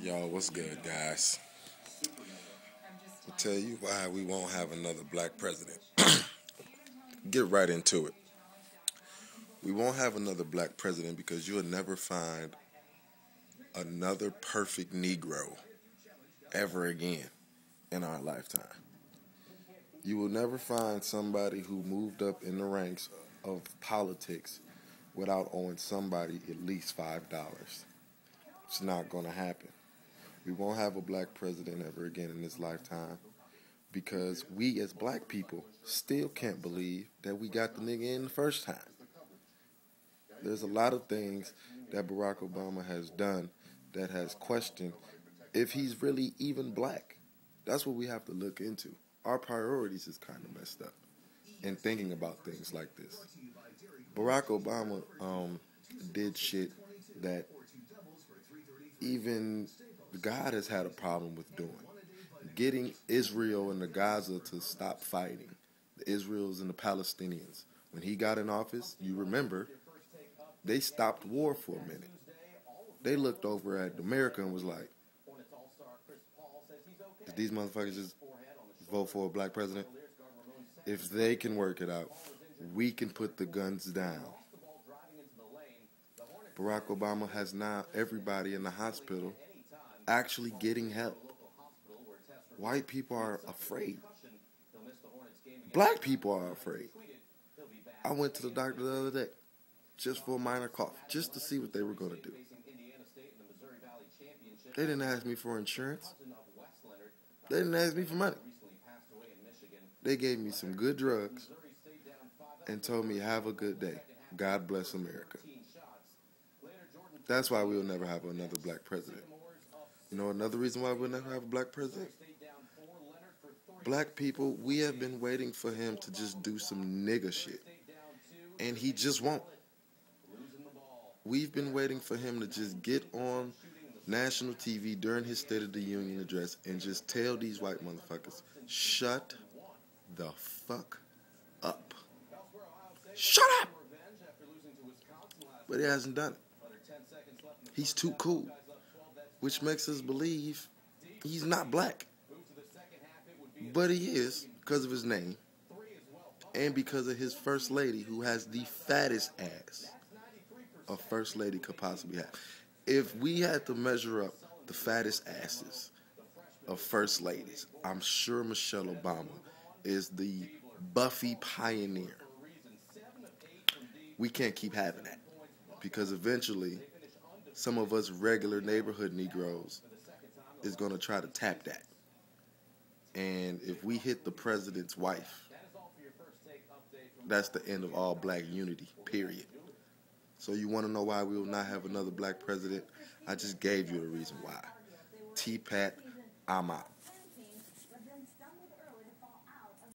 Yo, what's good, guys? I'll tell you why we won't have another black president. Get right into it. We won't have another black president because you'll never find another perfect Negro ever again in our lifetime. You will never find somebody who moved up in the ranks of politics without owing somebody at least $5. It's not going to happen. We won't have a black president ever again in this lifetime because we as black people still can't believe that we got the nigga in the first time. There's a lot of things that Barack Obama has done that has questioned if he's really even black. That's what we have to look into. Our priorities is kind of messed up in thinking about things like this. Barack Obama um, did shit that even God has had a problem with doing. Getting Israel and the Gaza to stop fighting, the Israelis and the Palestinians. When he got in office, you remember, they stopped war for a minute. They looked over at America and was like, did these motherfuckers just vote for a black president? If they can work it out, we can put the guns down. Barack Obama has now everybody in the hospital actually getting help. White people are afraid. Black people are afraid. I went to the doctor the other day just for a minor cough, just to see what they were going to do. They didn't ask me for insurance. They didn't ask me for money. They gave me some good drugs and told me, have a good day. God bless America. That's why we'll never have another black president. You know another reason why we'll never have a black president? Black people, we have been waiting for him to just do some nigga shit. And he just won't. We've been waiting for him to just get on national TV during his State of the Union address and just tell these white motherfuckers, shut the fuck up. Shut up! But he hasn't done it. He's too cool, which makes us believe he's not black. But he is because of his name and because of his first lady who has the fattest ass a first lady could possibly have. If we had to measure up the fattest asses of first ladies, I'm sure Michelle Obama is the Buffy pioneer. We can't keep having that because eventually some of us regular neighborhood Negroes is going to try to tap that. And if we hit the president's wife, that's the end of all black unity, period. So you want to know why we will not have another black president? I just gave you the reason why. T-Pat, I'm out.